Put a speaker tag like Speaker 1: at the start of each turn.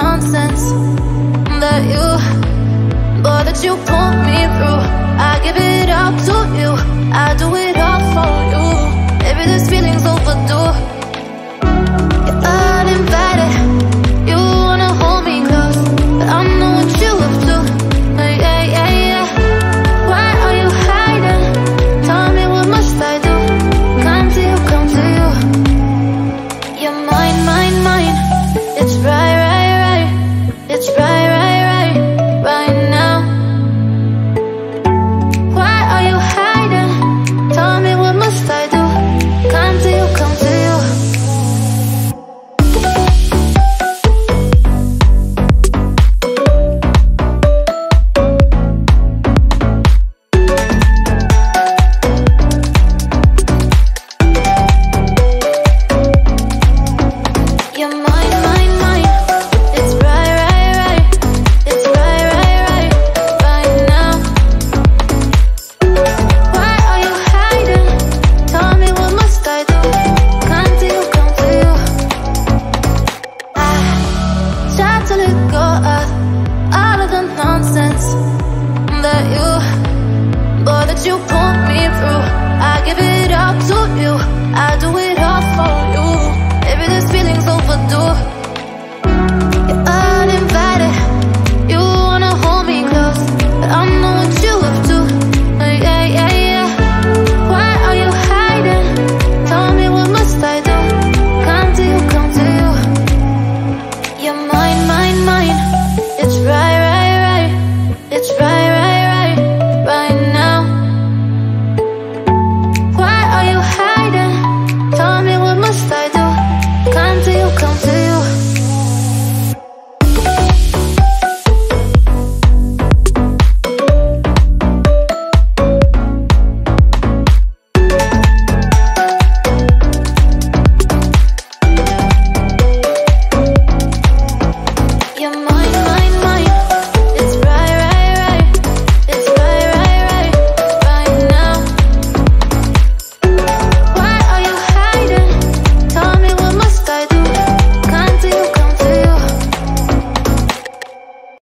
Speaker 1: promise that you, boy, that you pull me through. I give it up to you. I do it all for you. to go out, out of the nonsense that you